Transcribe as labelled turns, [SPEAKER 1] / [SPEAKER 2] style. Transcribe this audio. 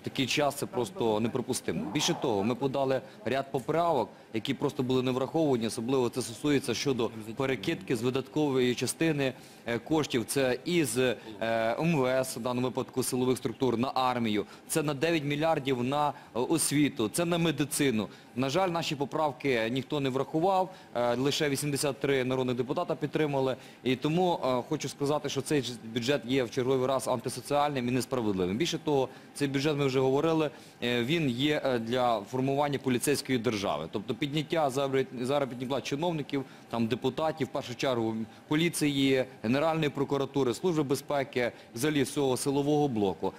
[SPEAKER 1] в такий час це просто неприпустимо. Більше того, ми подали ряд поправок, які просто були не враховані, особливо це стосується щодо перекидки з видаткової частини е, коштів. Це із е, МВС, в даному випадку силових структур, на армію, це на 9 мільярдів на е, освіту, це на медицину. На жаль, наші поправки ніхто не врахував, лише 83 народних депутата підтримали. І тому хочу сказати, що цей бюджет є в черговий раз антисоціальним і несправедливим. Більше того, цей бюджет, ми вже говорили, е, він є е, для формування поліцейської держави. Тобто підняття заробітних плат чиновників, депутатів, в першу чергу поліції, Генеральної прокуратури, Служби безпеки, взагалі всього силового блоку.